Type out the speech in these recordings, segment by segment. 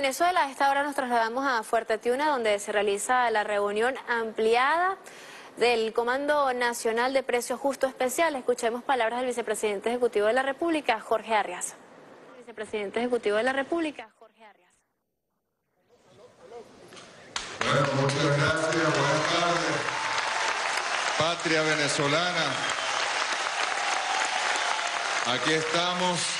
Venezuela, a esta hora nos trasladamos a Fuerte Tiuna, donde se realiza la reunión ampliada del Comando Nacional de Precios Justo Especial. Escuchemos palabras del vicepresidente ejecutivo de la República, Jorge Arriaza. Vicepresidente ejecutivo de la República, Jorge Arriaza. Bueno, muchas gracias, buenas tardes. Patria venezolana, aquí estamos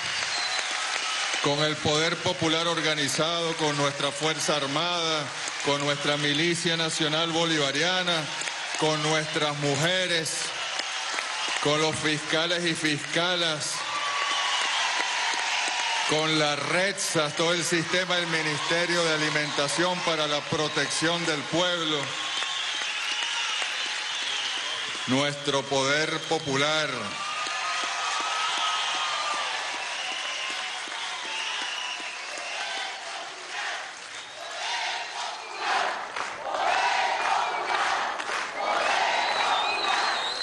con el poder popular organizado, con nuestra Fuerza Armada, con nuestra Milicia Nacional Bolivariana, con nuestras mujeres, con los fiscales y fiscalas, con la RETSA, todo el sistema del Ministerio de Alimentación para la protección del pueblo, nuestro poder popular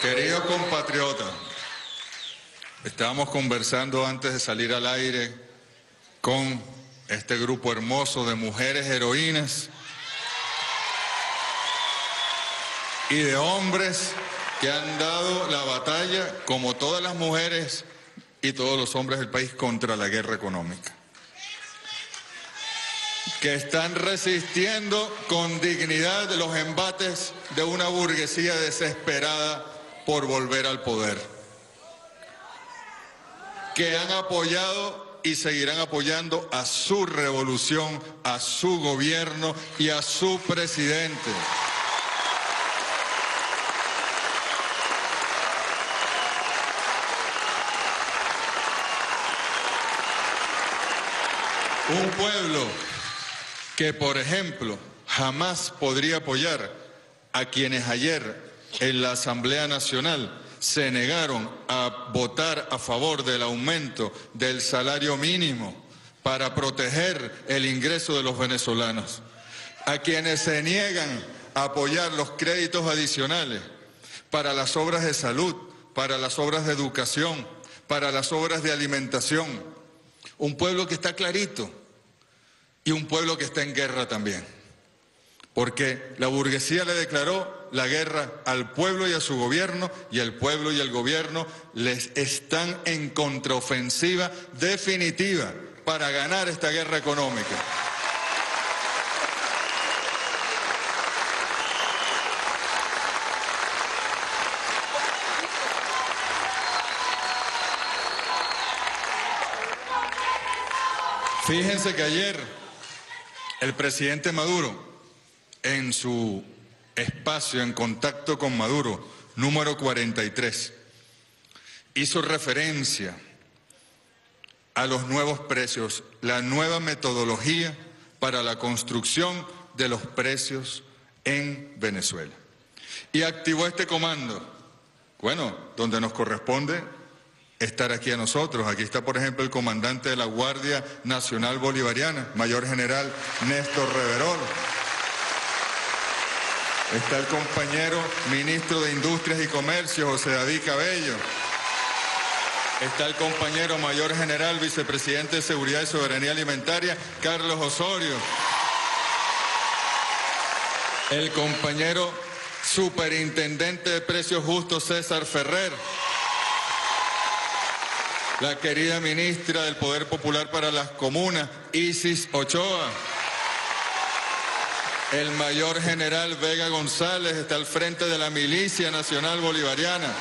Querido compatriota, estábamos conversando antes de salir al aire con este grupo hermoso de mujeres heroínas y de hombres que han dado la batalla, como todas las mujeres y todos los hombres del país, contra la guerra económica. Que están resistiendo con dignidad los embates de una burguesía desesperada por volver al poder, que han apoyado y seguirán apoyando a su revolución, a su gobierno y a su presidente. Un pueblo que, por ejemplo, jamás podría apoyar a quienes ayer en la Asamblea Nacional se negaron a votar a favor del aumento del salario mínimo para proteger el ingreso de los venezolanos, a quienes se niegan a apoyar los créditos adicionales para las obras de salud, para las obras de educación, para las obras de alimentación. Un pueblo que está clarito y un pueblo que está en guerra también, porque la burguesía le declaró la guerra al pueblo y a su gobierno y el pueblo y el gobierno les están en contraofensiva definitiva para ganar esta guerra económica. Fíjense que ayer el presidente Maduro en su espacio en contacto con Maduro, número 43, hizo referencia a los nuevos precios, la nueva metodología para la construcción de los precios en Venezuela. Y activó este comando, bueno, donde nos corresponde estar aquí a nosotros. Aquí está, por ejemplo, el comandante de la Guardia Nacional Bolivariana, Mayor General Néstor Reverol. Está el compañero ministro de Industrias y Comercio, José David Cabello. Está el compañero mayor general, vicepresidente de Seguridad y Soberanía Alimentaria, Carlos Osorio. El compañero superintendente de Precios Justos, César Ferrer. La querida ministra del Poder Popular para las Comunas, Isis Ochoa. El mayor general Vega González está al frente de la Milicia Nacional Bolivariana.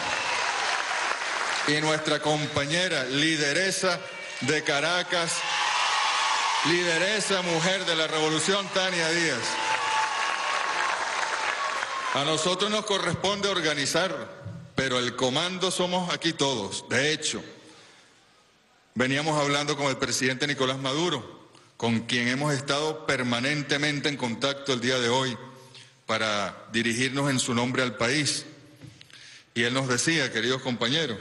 Y nuestra compañera, lideresa de Caracas, lideresa mujer de la revolución, Tania Díaz. A nosotros nos corresponde organizar, pero el comando somos aquí todos. De hecho, veníamos hablando con el presidente Nicolás Maduro con quien hemos estado permanentemente en contacto el día de hoy para dirigirnos en su nombre al país. Y él nos decía, queridos compañeros,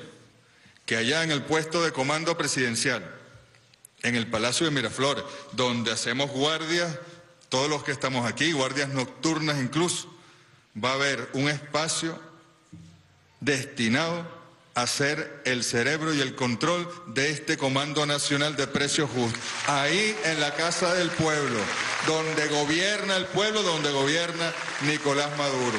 que allá en el puesto de comando presidencial, en el Palacio de Miraflores, donde hacemos guardias, todos los que estamos aquí, guardias nocturnas incluso, va a haber un espacio destinado a ser el cerebro y el control de este Comando Nacional de Precios Justos. Ahí en la Casa del Pueblo, donde gobierna el pueblo, donde gobierna Nicolás Maduro.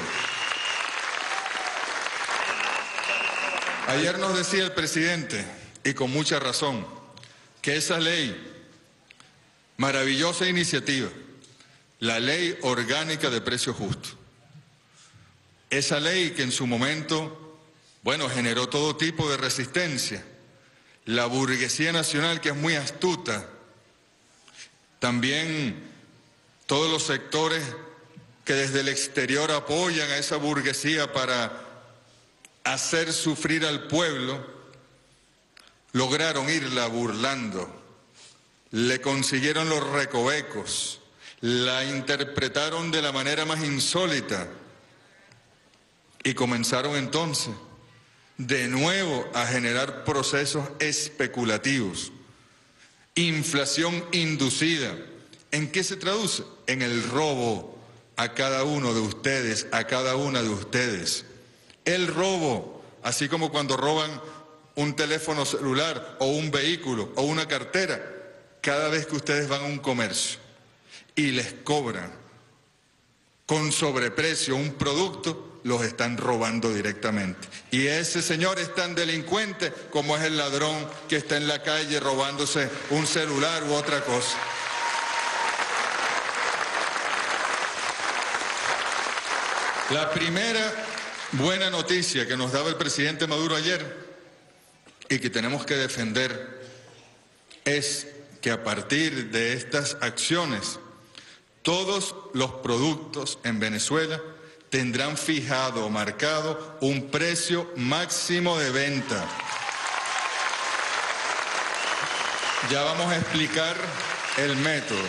Ayer nos decía el presidente, y con mucha razón, que esa ley, maravillosa iniciativa, la ley orgánica de precios justos, esa ley que en su momento bueno, generó todo tipo de resistencia. La burguesía nacional, que es muy astuta, también todos los sectores que desde el exterior apoyan a esa burguesía para hacer sufrir al pueblo, lograron irla burlando, le consiguieron los recovecos, la interpretaron de la manera más insólita. Y comenzaron entonces de nuevo a generar procesos especulativos, inflación inducida. ¿En qué se traduce? En el robo a cada uno de ustedes, a cada una de ustedes. El robo, así como cuando roban un teléfono celular o un vehículo o una cartera, cada vez que ustedes van a un comercio y les cobran con sobreprecio un producto, los están robando directamente. Y ese señor es tan delincuente como es el ladrón que está en la calle robándose un celular u otra cosa. La primera buena noticia que nos daba el presidente Maduro ayer y que tenemos que defender es que a partir de estas acciones todos los productos en Venezuela tendrán fijado o marcado un precio máximo de venta. Ya vamos a explicar el método.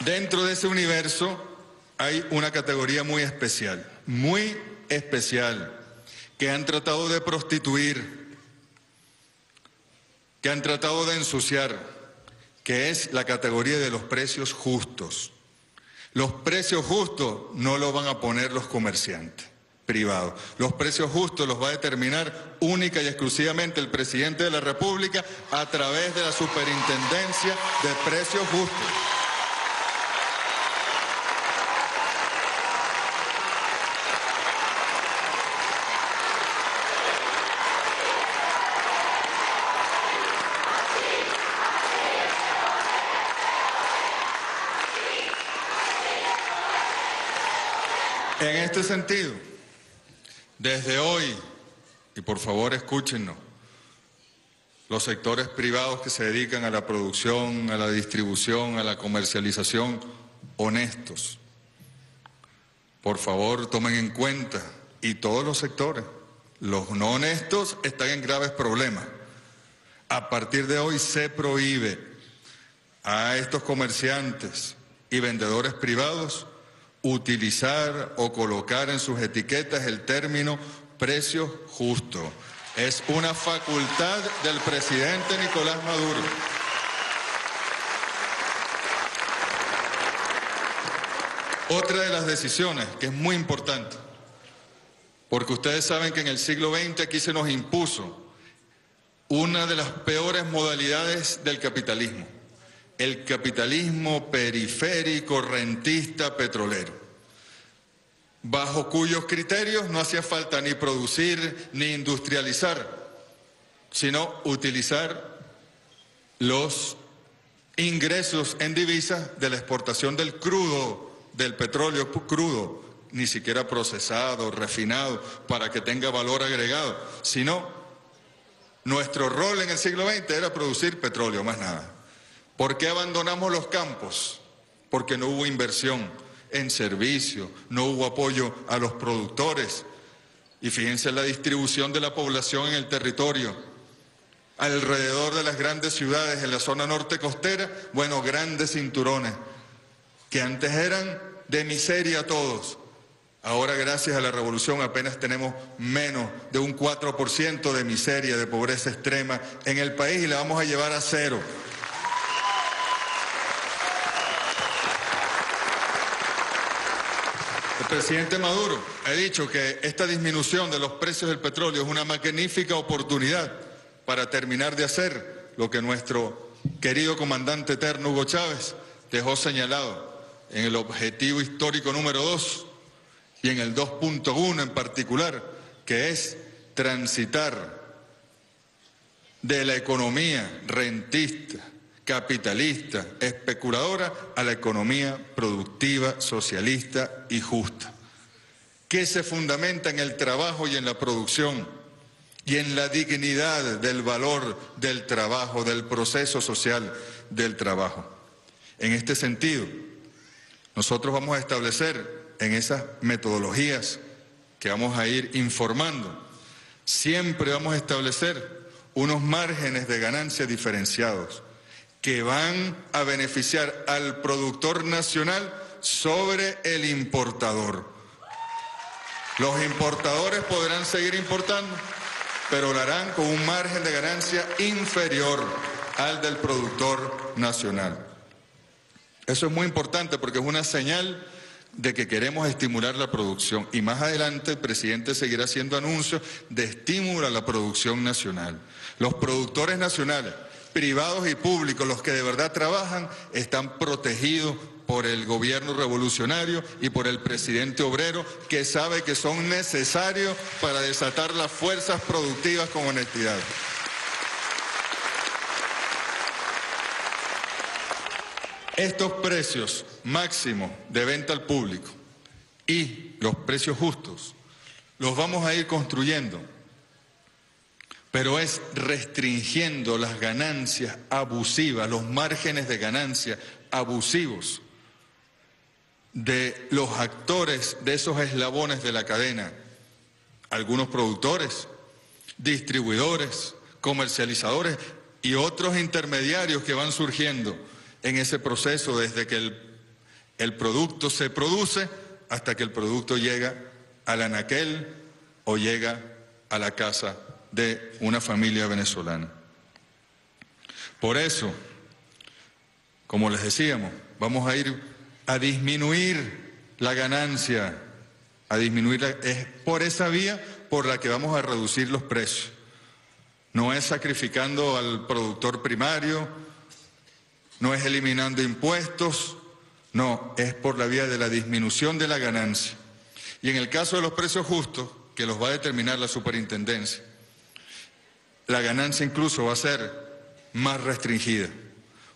Dentro de ese universo hay una categoría muy especial, muy especial, que han tratado de prostituir, que han tratado de ensuciar, que es la categoría de los precios justos. Los precios justos no los van a poner los comerciantes privados. Los precios justos los va a determinar única y exclusivamente el presidente de la República a través de la Superintendencia de Precios Justos. En este sentido, desde hoy, y por favor escúchenos, los sectores privados que se dedican a la producción, a la distribución, a la comercialización, honestos, por favor tomen en cuenta, y todos los sectores, los no honestos están en graves problemas. A partir de hoy se prohíbe a estos comerciantes y vendedores privados utilizar o colocar en sus etiquetas el término precio justo. Es una facultad del presidente Nicolás Maduro. Otra de las decisiones que es muy importante, porque ustedes saben que en el siglo XX aquí se nos impuso una de las peores modalidades del capitalismo, el capitalismo periférico, rentista, petrolero, bajo cuyos criterios no hacía falta ni producir ni industrializar, sino utilizar los ingresos en divisas de la exportación del crudo, del petróleo crudo, ni siquiera procesado, refinado, para que tenga valor agregado, sino nuestro rol en el siglo XX era producir petróleo, más nada. ¿Por qué abandonamos los campos? Porque no hubo inversión en servicio, no hubo apoyo a los productores. Y fíjense la distribución de la población en el territorio. Alrededor de las grandes ciudades, en la zona norte costera, bueno, grandes cinturones, que antes eran de miseria todos. Ahora, gracias a la revolución, apenas tenemos menos de un 4% de miseria, de pobreza extrema en el país y la vamos a llevar a cero. El presidente Maduro ha dicho que esta disminución de los precios del petróleo es una magnífica oportunidad para terminar de hacer lo que nuestro querido comandante eterno Hugo Chávez dejó señalado en el objetivo histórico número 2 y en el 2.1 en particular, que es transitar de la economía rentista, capitalista, especuladora, a la economía productiva, socialista y justa, que se fundamenta en el trabajo y en la producción y en la dignidad del valor del trabajo, del proceso social del trabajo. En este sentido, nosotros vamos a establecer en esas metodologías que vamos a ir informando, siempre vamos a establecer unos márgenes de ganancia diferenciados que van a beneficiar al productor nacional sobre el importador. Los importadores podrán seguir importando, pero lo harán con un margen de ganancia inferior al del productor nacional. Eso es muy importante porque es una señal de que queremos estimular la producción y más adelante el presidente seguirá haciendo anuncios de estímulo a la producción nacional. Los productores nacionales privados y públicos, los que de verdad trabajan, están protegidos por el gobierno revolucionario y por el presidente obrero, que sabe que son necesarios para desatar las fuerzas productivas con honestidad. Estos precios máximos de venta al público y los precios justos los vamos a ir construyendo pero es restringiendo las ganancias abusivas, los márgenes de ganancia abusivos de los actores de esos eslabones de la cadena, algunos productores, distribuidores, comercializadores y otros intermediarios que van surgiendo en ese proceso desde que el, el producto se produce hasta que el producto llega al anaquel o llega a la casa de una familia venezolana. Por eso, como les decíamos, vamos a ir a disminuir la ganancia, a es por esa vía por la que vamos a reducir los precios. No es sacrificando al productor primario, no es eliminando impuestos, no, es por la vía de la disminución de la ganancia. Y en el caso de los precios justos, que los va a determinar la superintendencia, la ganancia incluso va a ser más restringida,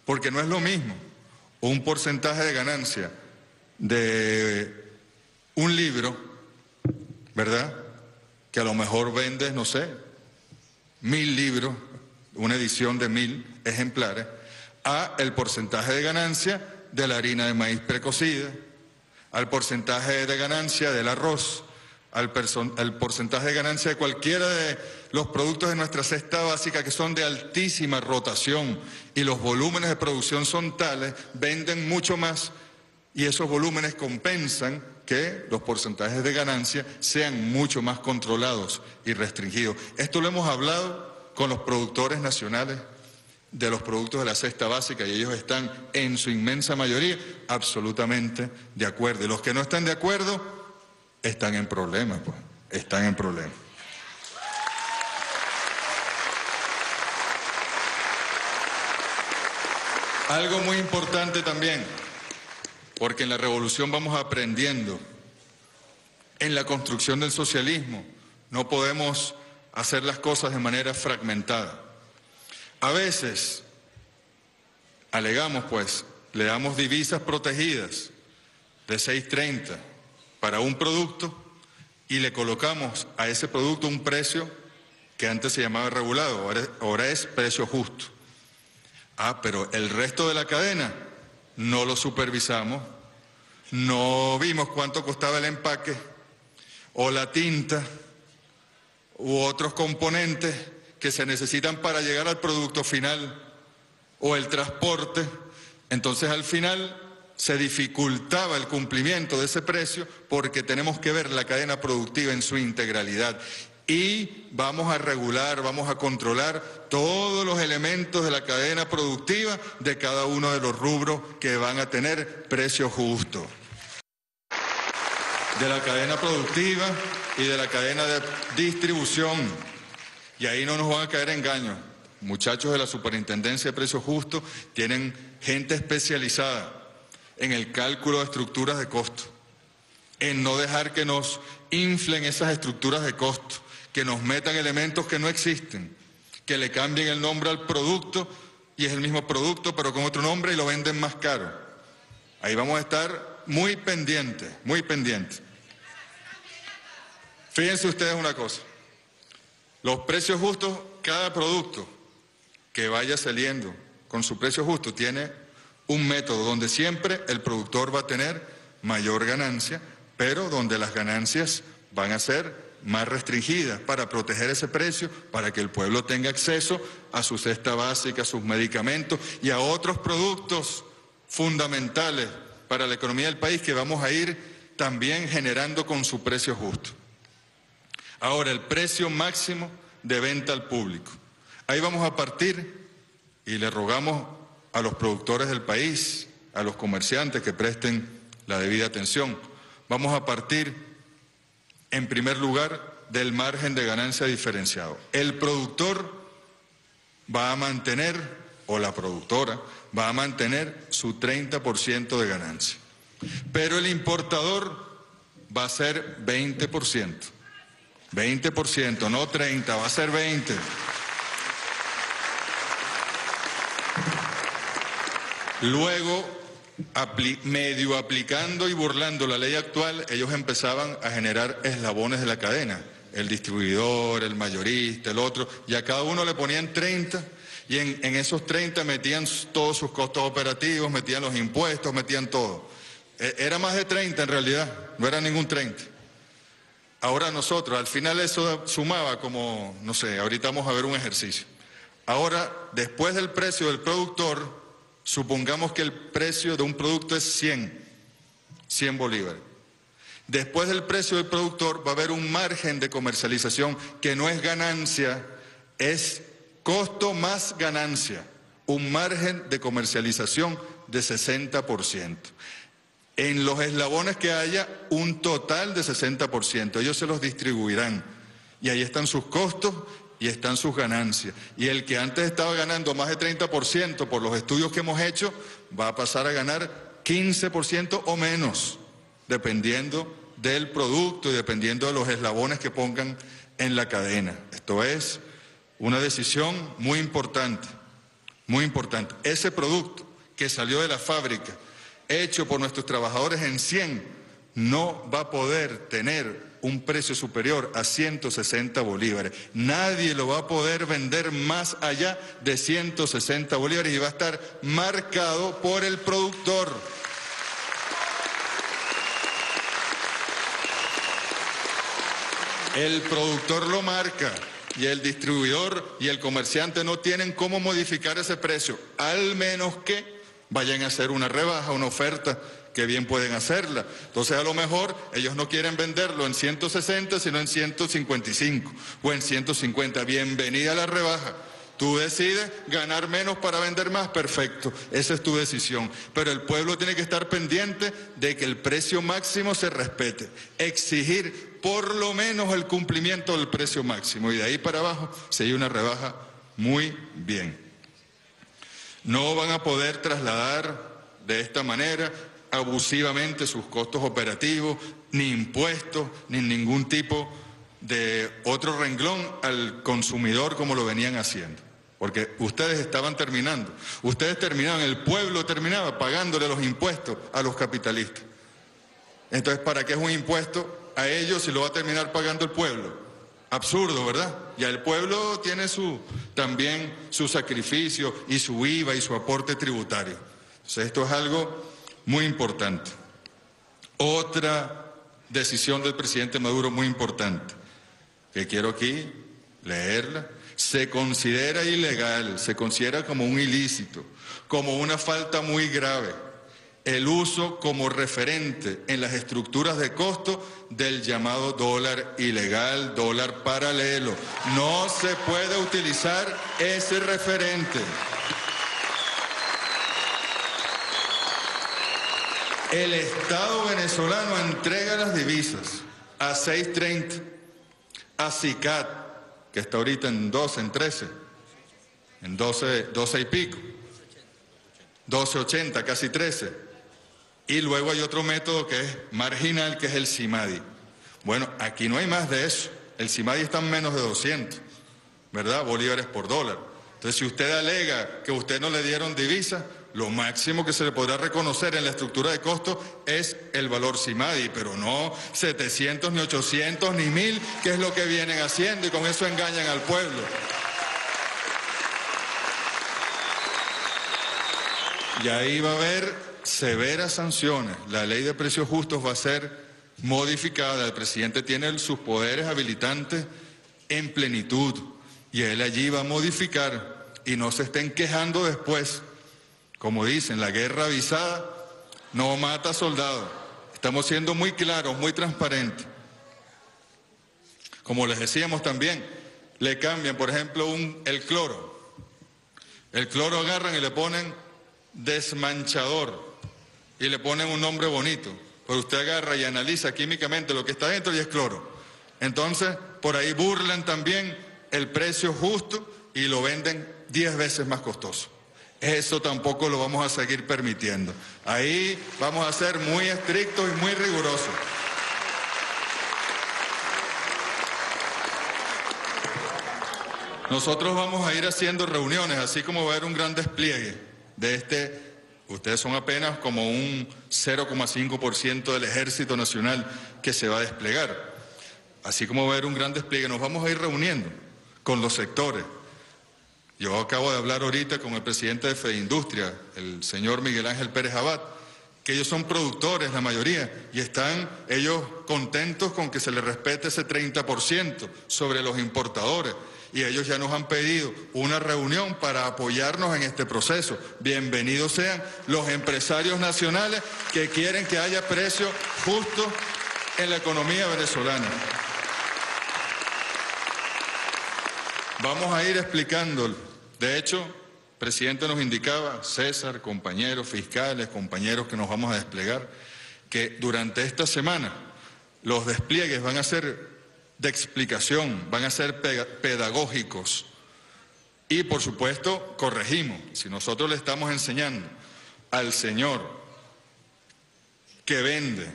porque no es lo mismo un porcentaje de ganancia de un libro, ¿verdad? Que a lo mejor vendes, no sé, mil libros, una edición de mil ejemplares, a el porcentaje de ganancia de la harina de maíz precocida, al porcentaje de ganancia del arroz, al, porcentaje de ganancia de cualquiera de los productos de nuestra cesta básica que son de altísima rotación y los volúmenes de producción son tales, venden mucho más y esos volúmenes compensan que los porcentajes de ganancia sean mucho más controlados y restringidos. Esto lo hemos hablado con los productores nacionales de los productos de la cesta básica y ellos están en su inmensa mayoría absolutamente de acuerdo. Y los que no están de acuerdo están en problemas, pues, están en problemas. Algo muy importante también, porque en la revolución vamos aprendiendo, en la construcción del socialismo no podemos hacer las cosas de manera fragmentada. A veces, alegamos pues, le damos divisas protegidas de 630, para un producto y le colocamos a ese producto un precio que antes se llamaba regulado, ahora, es precio justo. Ah, pero el resto de la cadena no lo supervisamos, no vimos cuánto costaba el empaque o la tinta u otros componentes que se necesitan para llegar al producto final o el transporte. Entonces al final se dificultaba el cumplimiento de ese precio porque tenemos que ver la cadena productiva en su integralidad. Y vamos a regular, vamos a controlar todos los elementos de la cadena productiva de cada uno de los rubros que van a tener precio justo. de la cadena productiva y de la cadena de distribución. Y ahí no nos van a caer engaños. Muchachos de la Superintendencia de Precios Justos tienen gente especializada en el cálculo de estructuras de costo, en no dejar que nos inflen esas estructuras de costo, que nos metan elementos que no existen, que le cambien el nombre al producto y es el mismo producto pero con otro nombre y lo venden más caro. Ahí vamos a estar muy pendientes, muy pendientes. Fíjense ustedes una cosa, los precios justos, cada producto que vaya saliendo con su precio justo tiene un método donde siempre el productor va a tener mayor ganancia, pero donde las ganancias van a ser más restringidas para proteger ese precio, para que el pueblo tenga acceso a su cesta básica, a sus medicamentos y a otros productos fundamentales para la economía del país que vamos a ir también generando con su precio justo. Ahora, el precio máximo de venta al público. Ahí vamos a partir y le rogamos a los productores del país, a los comerciantes que presten la debida atención. Vamos a partir, en primer lugar, del margen de ganancia diferenciado. El productor va a mantener, o la productora, va a mantener su 30% de ganancia. Pero el importador va a ser 20%. 20%, no 30, va a ser 20. Luego, medio aplicando y burlando la ley actual, ellos empezaban a generar eslabones de la cadena, el distribuidor, el mayorista, el otro, y a cada uno le ponían 30 y en, esos 30 metían todos sus costos operativos, metían los impuestos, metían todo. E, era más de 30 en realidad, no era ningún 30. Ahora nosotros, al final eso sumaba como, no sé, ahorita vamos a ver un ejercicio. Ahora, después del precio del productor, Supongamos que el precio de un producto es 100, 100 bolívares. Después del precio del productor va a haber un margen de comercialización que no es ganancia, es costo más ganancia, un margen de comercialización de 60%. En los eslabones que haya, un total de 60%. Ellos se los distribuirán. Y ahí están sus costos y están sus ganancias. Y el que antes estaba ganando más de 30% por los estudios que hemos hecho, va a pasar a ganar 15% o menos, dependiendo del producto y dependiendo de los eslabones que pongan en la cadena. Esto es una decisión muy importante, muy importante. Ese producto que salió de la fábrica, hecho por nuestros trabajadores en 100, no va a poder tener un precio superior a 160 bolívares. Nadie lo va a poder vender más allá de 160 bolívares y va a estar marcado por el productor. El productor lo marca y el distribuidor y el comerciante no tienen cómo modificar ese precio, al menos que vayan a hacer una rebaja, una oferta que bien pueden hacerla. Entonces a lo mejor ellos no quieren venderlo en 160, sino en 155 o en 150. Bienvenida a la rebaja. Tú decides ganar menos para vender más, perfecto, esa es tu decisión. Pero el pueblo tiene que estar pendiente de que el precio máximo se respete, exigir por lo menos el cumplimiento del precio máximo y de ahí para abajo se una rebaja muy bien. No van a poder trasladar de esta manera abusivamente sus costos operativos, ni impuestos, ni ningún tipo de otro renglón al consumidor como lo venían haciendo. Porque ustedes estaban terminando, ustedes terminaban, el pueblo terminaba pagándole los impuestos a los capitalistas. Entonces, ¿para qué es un impuesto a ellos si lo va a terminar pagando el pueblo? Absurdo, ¿verdad? Ya el pueblo tiene su, también su sacrificio y su IVA y su aporte tributario. Entonces, esto es algo muy importante. Otra decisión del presidente Maduro muy importante, que quiero aquí leerla, se considera ilegal, se considera como un ilícito, como una falta muy grave, el uso como referente en las estructuras de costo del llamado dólar ilegal, dólar paralelo. No se puede utilizar ese referente. El Estado venezolano entrega las divisas a 6.30, a CICAT, que está ahorita en 12, en 13, en 12, 12 y pico, 12.80, casi 13. Y luego hay otro método que es marginal, que es el CIMADI. Bueno, aquí no hay más de eso. El CIMADI está en menos de 200, ¿verdad? Bolívares por dólar. Entonces, si usted alega que usted no le dieron divisa, lo máximo que se le podrá reconocer en la estructura de costo es el valor CIMADI, pero no 700, ni 800, ni 1000, que es lo que vienen haciendo y con eso engañan al pueblo. Y ahí va a haber severas sanciones. La ley de precios justos va a ser modificada. El presidente tiene sus poderes habilitantes en plenitud y él allí va a modificar y no se estén quejando después como dicen, la guerra avisada no mata soldados. Estamos siendo muy claros, muy transparentes. Como les decíamos también, le cambian, por ejemplo, un, el cloro. El cloro agarran y le ponen desmanchador y le ponen un nombre bonito. Pero usted agarra y analiza químicamente lo que está dentro y es cloro. Entonces, por ahí burlan también el precio justo y lo venden diez veces más costoso. Eso tampoco lo vamos a seguir permitiendo. Ahí vamos a ser muy estrictos y muy rigurosos. Nosotros vamos a ir haciendo reuniones, así como va a haber un gran despliegue de este, ustedes son apenas como un 0,5% del ejército nacional que se va a desplegar. Así como va a haber un gran despliegue, nos vamos a ir reuniendo con los sectores, yo acabo de hablar ahorita con el presidente de Feindustria, el señor Miguel Ángel Pérez Abad, que ellos son productores, la mayoría, y están ellos contentos con que se les respete ese 30% sobre los importadores. Y ellos ya nos han pedido una reunión para apoyarnos en este proceso. Bienvenidos sean los empresarios nacionales que quieren que haya precios justos en la economía venezolana. Vamos a ir explicando de hecho, el presidente nos indicaba, César, compañeros fiscales, compañeros que nos vamos a desplegar, que durante esta semana los despliegues van a ser de explicación, van a ser pedagógicos y por supuesto corregimos. Si nosotros le estamos enseñando al señor que vende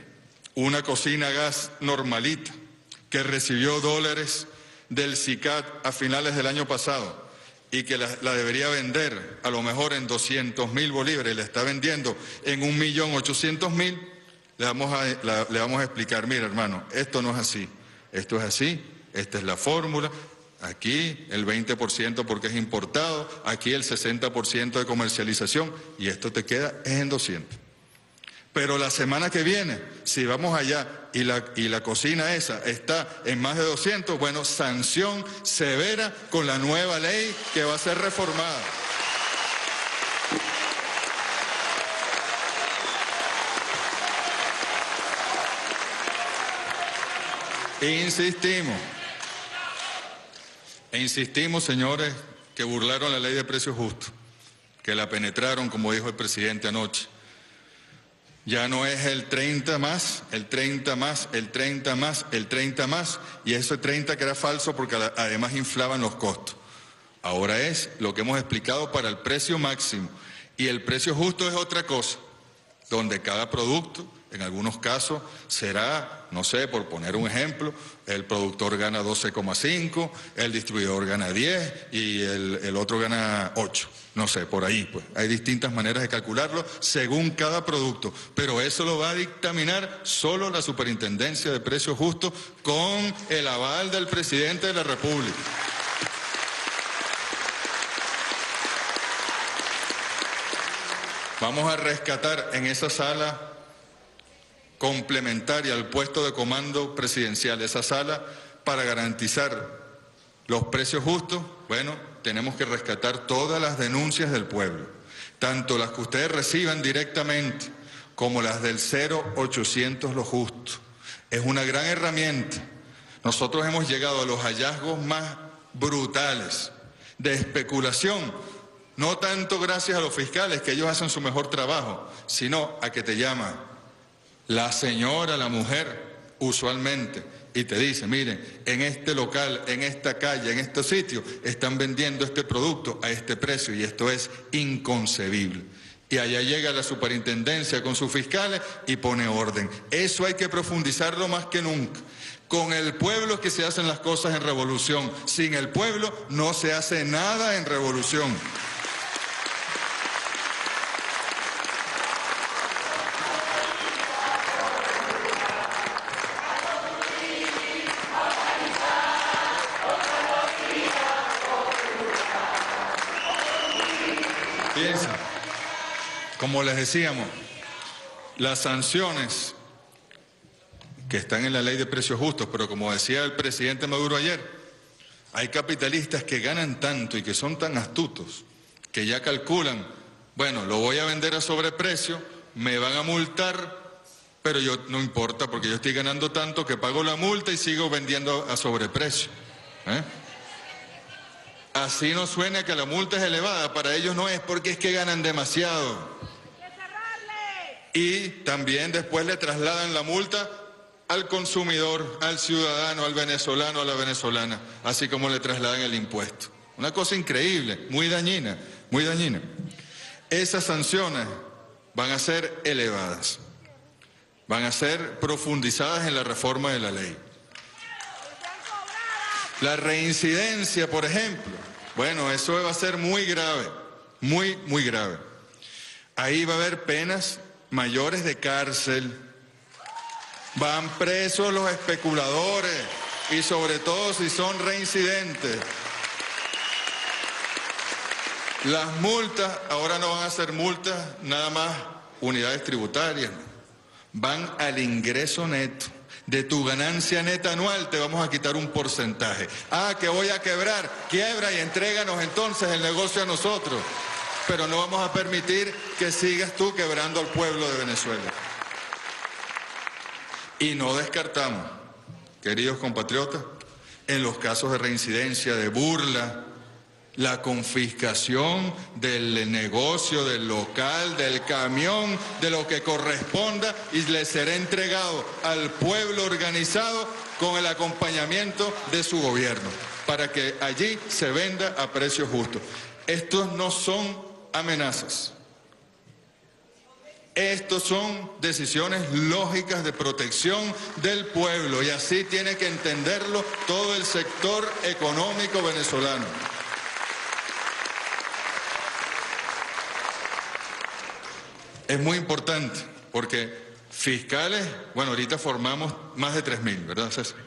una cocina gas normalita, que recibió dólares del CICAT a finales del año pasado, y que la, debería vender a lo mejor en 200 mil bolívares la está vendiendo en un millón ochocientos mil, le vamos, a, le vamos a explicar, mira hermano, esto no es así, esto es así, esta es la fórmula, aquí el 20% porque es importado, aquí el 60% de comercialización y esto te queda en 200. Pero la semana que viene, si vamos allá y la, y la cocina esa está en más de 200, bueno, sanción severa con la nueva ley que va a ser reformada. Insistimos, e insistimos, señores, que burlaron la ley de precios justos, que la penetraron, como dijo el presidente anoche ya no es el 30 más, el 30 más, el 30 más, el 30 más, y ese 30 que era falso porque además inflaban los costos. Ahora es lo que hemos explicado para el precio máximo. Y el precio justo es otra cosa, donde cada producto, en algunos casos, será, no sé, por poner un ejemplo, el productor gana 12,5, el distribuidor gana 10 y el, otro gana 8 no sé, por ahí, pues. Hay distintas maneras de calcularlo según cada producto, pero eso lo va a dictaminar solo la Superintendencia de Precios Justos con el aval del presidente de la República. Vamos a rescatar en esa sala complementaria al puesto de comando presidencial, esa sala para garantizar los precios justos, bueno, tenemos que rescatar todas las denuncias del pueblo, tanto las que ustedes reciban directamente como las del 0800 lo justo. Es una gran herramienta. Nosotros hemos llegado a los hallazgos más brutales de especulación, no tanto gracias a los fiscales, que ellos hacen su mejor trabajo, sino a que te llama la señora, la mujer, usualmente, y te dice, miren, en este local, en esta calle, en este sitio, están vendiendo este producto a este precio y esto es inconcebible. Y allá llega la superintendencia con sus fiscales y pone orden. Eso hay que profundizarlo más que nunca. Con el pueblo es que se hacen las cosas en revolución. Sin el pueblo no se hace nada en revolución. Como les decíamos, las sanciones que están en la ley de precios justos, pero como decía el presidente Maduro ayer, hay capitalistas que ganan tanto y que son tan astutos que ya calculan, bueno, lo voy a vender a sobreprecio, me van a multar, pero yo no importa porque yo estoy ganando tanto que pago la multa y sigo vendiendo a sobreprecio. ¿eh? Así no suena que la multa es elevada, para ellos no es porque es que ganan demasiado. Y también después le trasladan la multa al consumidor, al ciudadano, al venezolano, a la venezolana, así como le trasladan el impuesto. Una cosa increíble, muy dañina, muy dañina. Esas sanciones van a ser elevadas, van a ser profundizadas en la reforma de la ley. La reincidencia, por ejemplo, bueno, eso va a ser muy grave, muy, muy grave. Ahí va a haber penas mayores de cárcel, van presos los especuladores y sobre todo si son reincidentes. Las multas ahora no van a ser multas nada más unidades tributarias, van al ingreso neto de tu ganancia neta anual te vamos a quitar un porcentaje. Ah, que voy a quebrar, quiebra y entréganos entonces el negocio a nosotros. Pero no vamos a permitir que sigas tú quebrando al pueblo de Venezuela. Y no descartamos, queridos compatriotas, en los casos de reincidencia, de burla, la confiscación del negocio, del local, del camión, de lo que corresponda y le será entregado al pueblo organizado con el acompañamiento de su gobierno, para que allí se venda a precios justos. Estos no son amenazas. Estos son decisiones lógicas de protección del pueblo y así tiene que entenderlo todo el sector económico venezolano. Es muy importante porque fiscales, bueno, ahorita formamos más de 3.000, ¿verdad, César?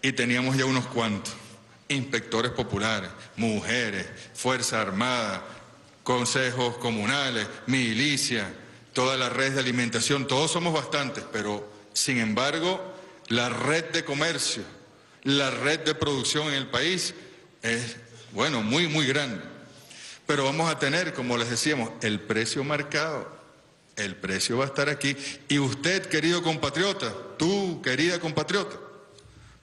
Y teníamos ya unos cuantos. Inspectores populares, mujeres, Fuerza Armada, consejos comunales, milicia, toda la red de alimentación, todos somos bastantes, pero sin embargo, la red de comercio, la red de producción en el país es, bueno, muy, muy grande. Pero vamos a tener, como les decíamos, el precio marcado. El precio va a estar aquí. Y usted, querido compatriota, tú, querida compatriota,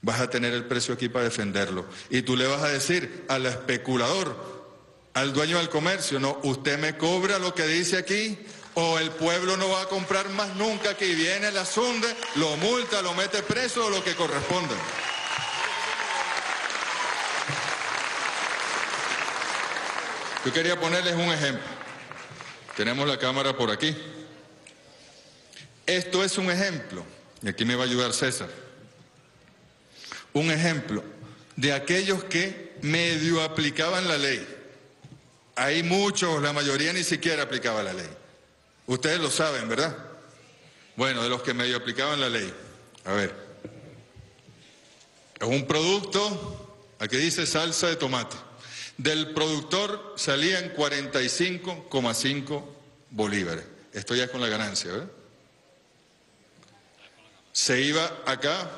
vas a tener el precio aquí para defenderlo. Y tú le vas a decir al especulador, al dueño del comercio, no, usted me cobra lo que dice aquí o el pueblo no va a comprar más nunca que viene, la asunde, lo multa, lo mete preso o lo que corresponda. Yo quería ponerles un ejemplo. Tenemos la cámara por aquí. Esto es un ejemplo, y aquí me va a ayudar César, un ejemplo de aquellos que medio aplicaban la ley. Hay muchos, la mayoría ni siquiera aplicaba la ley. Ustedes lo saben, ¿verdad? Bueno, de los que medio aplicaban la ley. A ver. Es un producto, aquí dice salsa de tomate. Del productor salían 45,5 bolívares. Esto ya es con la ganancia, ¿verdad? Se iba acá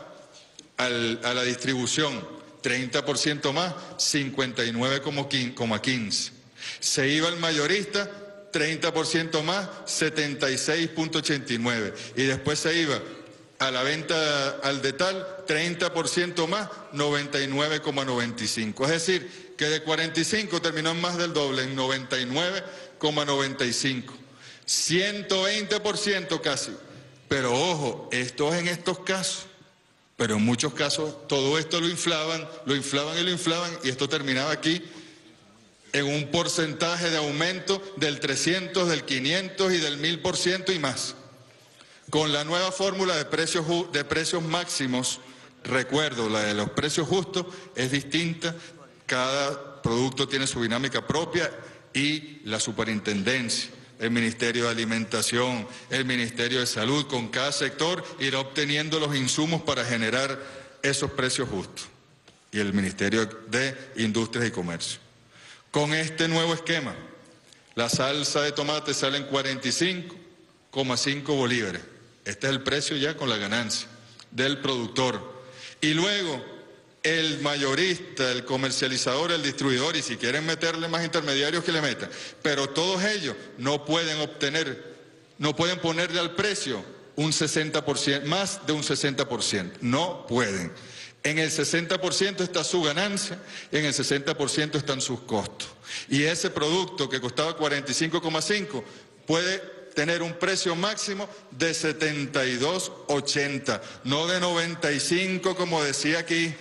a la distribución 30% más, 59,15. Se iba al mayorista 30% más, 76.89. Y después se iba a la venta al detal 30% más, 99,95. Es decir, que de 45 terminó en más del doble, en 99,95. 120% casi Pero ojo, esto es en estos casos. Pero en muchos casos todo esto lo inflaban, lo inflaban y lo inflaban y esto terminaba aquí en un porcentaje de aumento del 300, del 500 y del 1000% y más. Con la nueva fórmula de precios, de precios máximos, recuerdo, la de los precios justos es distinta, cada producto tiene su dinámica propia y la superintendencia, el Ministerio de Alimentación, el Ministerio de Salud, con cada sector irá obteniendo los insumos para generar esos precios justos y el Ministerio de Industrias y Comercio. Con este nuevo esquema, la salsa de tomate sale en 45,5 bolívares. Este es el precio ya con la ganancia del productor. Y luego el mayorista, el comercializador, el distribuidor, y si quieren meterle más intermediarios que le metan. Pero todos ellos no pueden obtener, no pueden ponerle al precio un 60%, más de un 60%. No pueden. En el 60% está su ganancia en el 60% están sus costos. Y ese producto que costaba 45,5 puede tener un precio máximo de 72,80, no de 95 como decía aquí.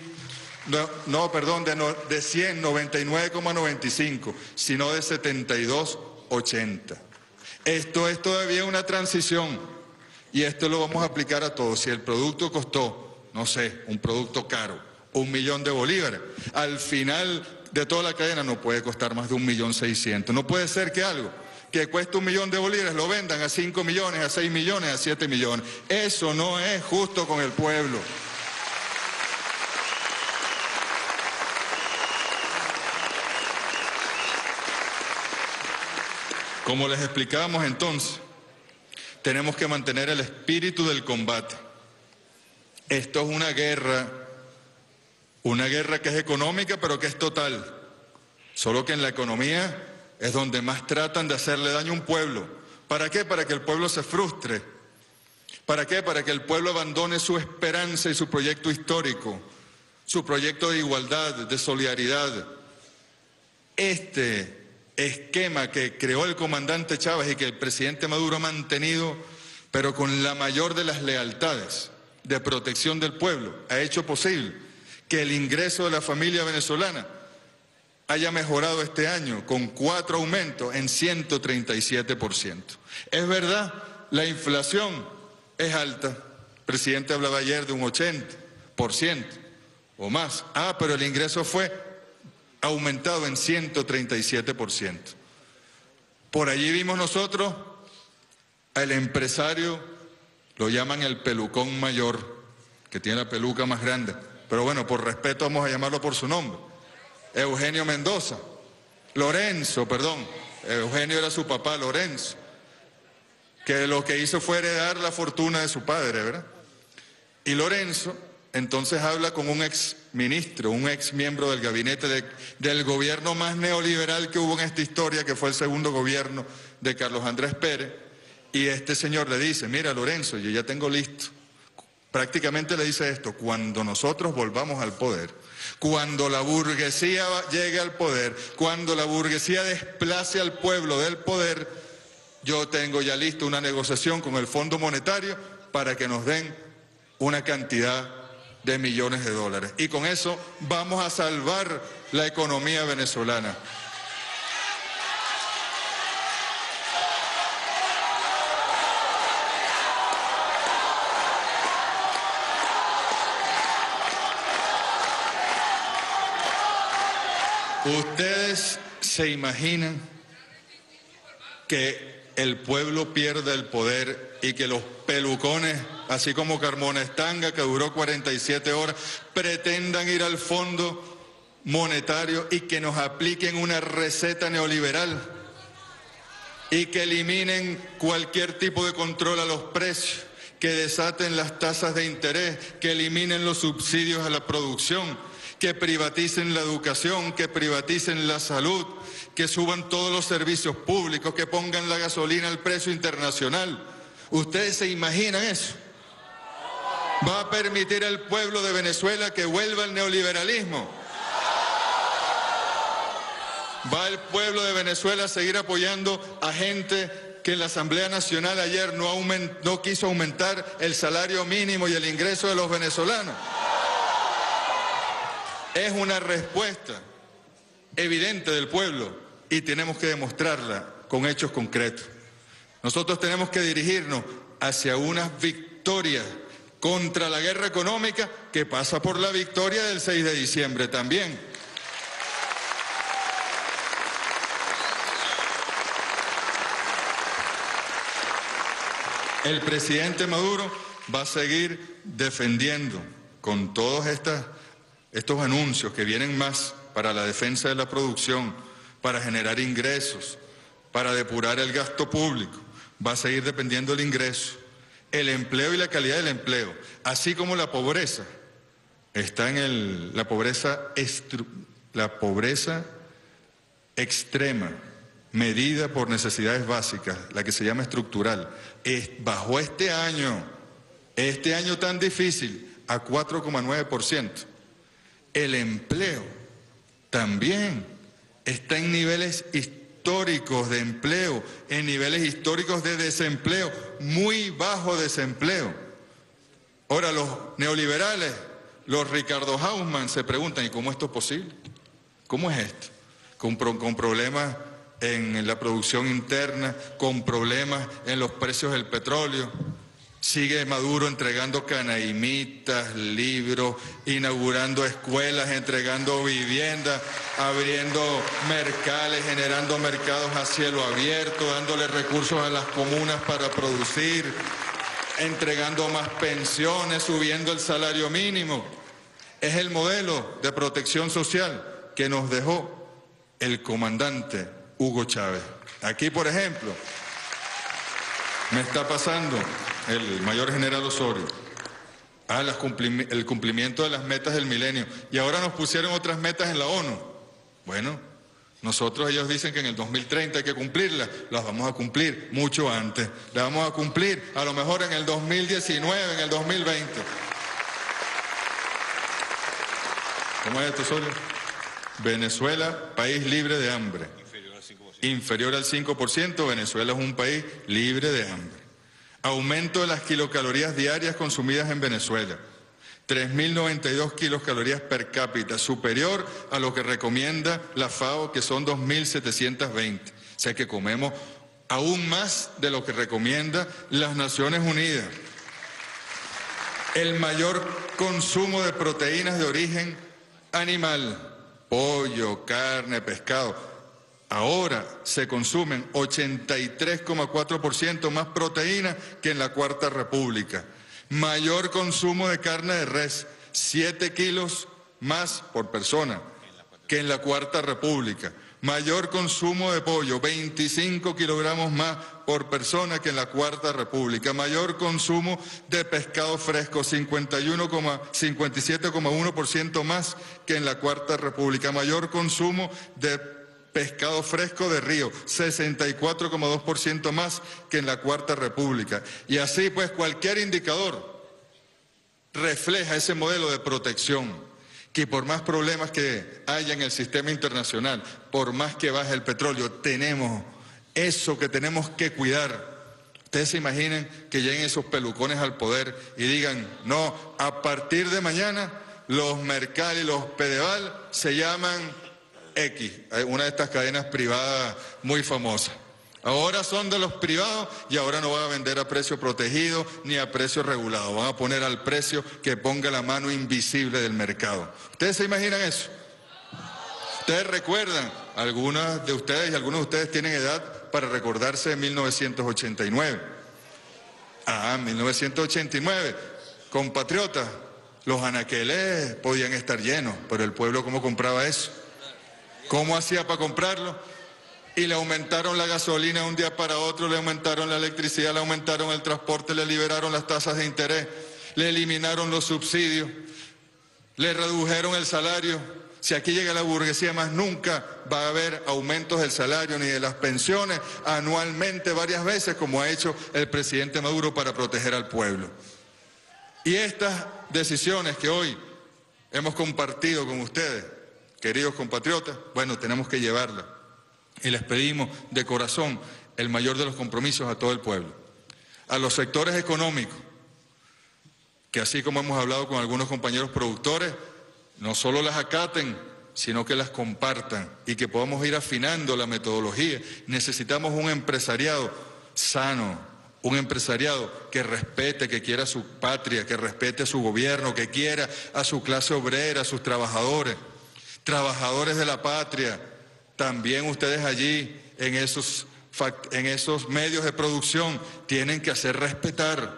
No, perdón, de, de 100, 99,95, sino de 72,80. Esto es todavía una transición y esto lo vamos a aplicar a todos. Si el producto costó no sé, un producto caro, un millón de bolívares. Al final de toda la cadena no puede costar más de un millón seiscientos. No puede ser que algo que cueste un millón de bolívares lo vendan a cinco millones, a seis millones, a siete millones. Eso no es justo con el pueblo. Como les explicábamos entonces, tenemos que mantener el espíritu del combate. Esto es una guerra, una guerra que es económica, pero que es total. Solo que en la economía es donde más tratan de hacerle daño a un pueblo. ¿Para qué? Para que el pueblo se frustre. ¿Para qué? Para que el pueblo abandone su esperanza y su proyecto histórico, su proyecto de igualdad, de solidaridad. Este esquema que creó el comandante Chávez y que el presidente Maduro ha mantenido, pero con la mayor de las lealtades, de protección del pueblo ha hecho posible que el ingreso de la familia venezolana haya mejorado este año con cuatro aumentos en 137%. Es verdad, la inflación es alta. El presidente hablaba ayer de un 80% o más. Ah, pero el ingreso fue aumentado en 137%. Por allí vimos nosotros al empresario lo llaman el pelucón mayor, que tiene la peluca más grande. Pero bueno, por respeto vamos a llamarlo por su nombre. Eugenio Mendoza. Lorenzo, perdón. Eugenio era su papá, Lorenzo. Que lo que hizo fue heredar la fortuna de su padre, ¿verdad? Y Lorenzo entonces habla con un ex ministro, un ex miembro del gabinete del gobierno más neoliberal que hubo en esta historia, que fue el segundo gobierno de Carlos Andrés Pérez y este señor le dice, mira Lorenzo, yo ya tengo listo. Prácticamente le dice esto, cuando nosotros volvamos al poder, cuando la burguesía llegue al poder, cuando la burguesía desplace al pueblo del poder, yo tengo ya listo una negociación con el Fondo Monetario para que nos den una cantidad de millones de dólares. Y con eso vamos a salvar la economía venezolana. ¿Ustedes se imaginan que el pueblo pierda el poder y que los pelucones, así como Carmona Estanga, que duró 47 horas, pretendan ir al fondo monetario y que nos apliquen una receta neoliberal y que eliminen cualquier tipo de control a los precios, que desaten las tasas de interés, que eliminen los subsidios a la producción que privaticen la educación, que privaticen la salud, que suban todos los servicios públicos, que pongan la gasolina al precio internacional. ¿Ustedes se imaginan eso? ¿Va a permitir al pueblo de Venezuela que vuelva al neoliberalismo? ¿Va el pueblo de Venezuela a seguir apoyando a gente que en la Asamblea Nacional ayer no, no quiso aumentar el salario mínimo y el ingreso de los venezolanos. Es una respuesta evidente del pueblo y tenemos que demostrarla con hechos concretos. Nosotros tenemos que dirigirnos hacia unas victorias contra la guerra económica que pasa por la victoria del 6 de diciembre también. El presidente Maduro va a seguir defendiendo con todos estos anuncios que vienen más para la defensa de la producción, para generar ingresos, para depurar el gasto público. Va a seguir dependiendo el ingreso, el empleo y la calidad del empleo, así como la pobreza. Está en la pobreza, la pobreza extrema medida por necesidades básicas, la que se llama estructural, es, bajó este año, este año tan difícil, a 4,9%. El empleo también está en niveles históricos de empleo, en niveles históricos de desempleo, muy bajo desempleo. Ahora los neoliberales, los Ricardo Hausmann se preguntan, ¿y cómo esto es posible? ¿Cómo es esto? Con, con problemas en la producción interna, con problemas en los precios del petróleo. Sigue Maduro entregando canaimitas, libros, inaugurando escuelas, entregando viviendas, abriendo mercales, generando mercados a cielo abierto, dándole recursos a las comunas para producir, entregando más pensiones, subiendo el salario mínimo. Es el modelo de protección social que nos dejó el comandante Hugo Chávez. Aquí, por ejemplo, me está pasando el mayor general Osorio. Ah, el cumplimiento de las metas del milenio. Y ahora nos pusieron otras metas en la ONU. Bueno, nosotros ellos dicen que en el 2030 hay que cumplirlas. Las vamos a cumplir mucho antes. Las vamos a cumplir a lo mejor en el 2019, en el 2020. ¿Cómo es esto, Osorio? Venezuela, país libre de hambre inferior al 5%, Venezuela es un país libre de hambre. Aumento de las kilocalorías diarias consumidas en Venezuela. 3.092 kilocalorías per cápita, superior a lo que recomienda la FAO, que son 2.720. O sea que comemos aún más de lo que recomienda las Naciones Unidas. El mayor consumo de proteínas de origen animal, pollo, carne, pescado Ahora se consumen 83,4% más proteína que en la Cuarta República. Mayor consumo de carne de res, 7 kilos más por persona que en la Cuarta República. Mayor consumo de pollo, 25 kilogramos más por persona que en la Cuarta República. Mayor consumo de pescado fresco, 57,1% más que en la Cuarta República. Mayor consumo de pescado fresco de río, 64,2% más que en la Cuarta República. Y así pues cualquier indicador refleja ese modelo de protección, que por más problemas que haya en el sistema internacional, por más que baje el petróleo, tenemos eso que tenemos que cuidar. Ustedes se imaginen que lleguen esos pelucones al poder y digan, no, a partir de mañana los Mercal y los Pedeval se llaman X, una de estas cadenas privadas muy famosas. Ahora son de los privados y ahora no van a vender a precio protegido ni a precio regulado. Van a poner al precio que ponga la mano invisible del mercado. ¿Ustedes se imaginan eso? ¿Ustedes recuerdan? Algunas de ustedes y algunos de ustedes tienen edad para recordarse de 1989. Ah, 1989. Compatriotas, los anaqueles podían estar llenos, pero el pueblo cómo compraba eso. ¿Cómo hacía para comprarlo? Y le aumentaron la gasolina de un día para otro, le aumentaron la electricidad, le aumentaron el transporte, le liberaron las tasas de interés, le eliminaron los subsidios, le redujeron el salario. Si aquí llega la burguesía, más nunca va a haber aumentos del salario ni de las pensiones anualmente varias veces, como ha hecho el presidente Maduro para proteger al pueblo. Y estas decisiones que hoy hemos compartido con ustedes, Queridos compatriotas, bueno, tenemos que llevarla. Y les pedimos de corazón el mayor de los compromisos a todo el pueblo. A los sectores económicos, que así como hemos hablado con algunos compañeros productores, no solo las acaten, sino que las compartan y que podamos ir afinando la metodología. Necesitamos un empresariado sano, un empresariado que respete, que quiera su patria, que respete a su gobierno, que quiera a su clase obrera, a sus trabajadores, trabajadores de la patria. También ustedes allí en esos, medios de producción tienen que hacer respetar,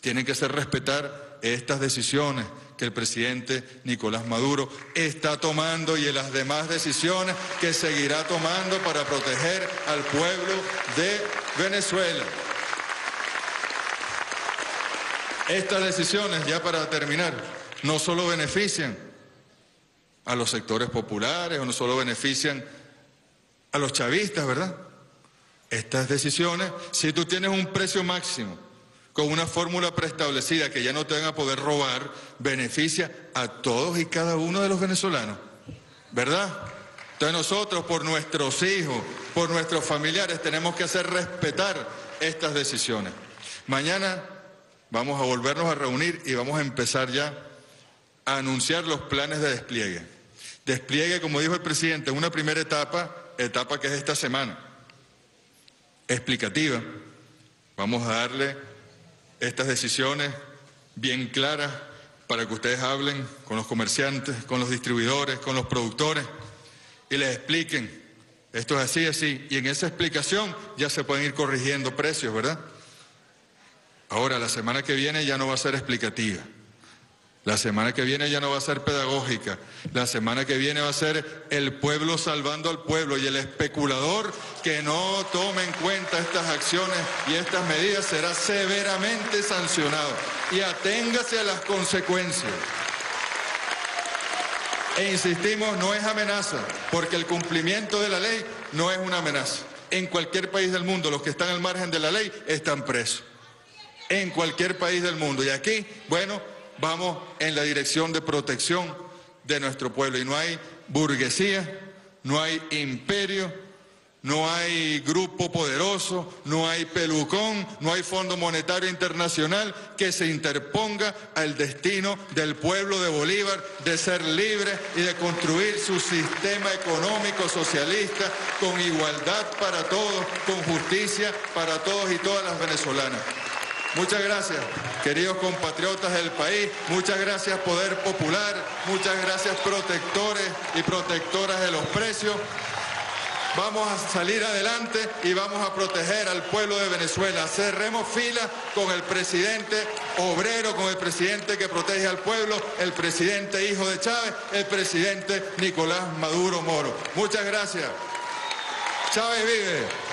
tienen que hacer respetar estas decisiones que el presidente Nicolás Maduro está tomando y en las demás decisiones que seguirá tomando para proteger al pueblo de Venezuela. Estas decisiones, ya para terminar, no solo benefician a los sectores populares o no solo benefician a los chavistas, ¿verdad? Estas decisiones, si tú tienes un precio máximo con una fórmula preestablecida que ya no te van a poder robar, beneficia a todos y cada uno de los venezolanos. ¿Verdad? Entonces nosotros, por nuestros hijos, por nuestros familiares, tenemos que hacer respetar estas decisiones. Mañana vamos a volvernos a reunir y vamos a empezar ya a anunciar los planes de despliegue. Despliegue, como dijo el presidente, una primera etapa, etapa que es esta semana, explicativa. Vamos a darle estas decisiones bien claras para que ustedes hablen con los comerciantes, con los distribuidores, con los productores y les expliquen, esto es así, así, y en esa explicación ya se pueden ir corrigiendo precios, ¿verdad? Ahora, la semana que viene ya no va a ser explicativa. La semana que viene ya no va a ser pedagógica. La semana que viene va a ser el pueblo salvando al pueblo y el especulador que no tome en cuenta estas acciones y estas medidas será severamente sancionado. Y aténgase a las consecuencias. E insistimos, no es amenaza, porque el cumplimiento de la ley no es una amenaza. En cualquier país del mundo, los que están al margen de la ley están presos. En cualquier país del mundo. Y aquí, bueno, vamos en la dirección de protección de nuestro pueblo. Y no hay burguesía, no hay imperio, no hay grupo poderoso, no hay pelucón, no hay Fondo Monetario Internacional que se interponga al destino del pueblo de Bolívar de ser libre y de construir su sistema económico socialista con igualdad para todos, con justicia para todos y todas las venezolanas. Muchas gracias, queridos compatriotas del país. Muchas gracias, Poder Popular. Muchas gracias, protectores y protectoras de los precios. Vamos a salir adelante y vamos a proteger al pueblo de Venezuela. Cerremos fila con el presidente obrero, con el presidente que protege al pueblo, el presidente hijo de Chávez, el presidente Nicolás Maduro Moro. Muchas gracias. Chávez vive.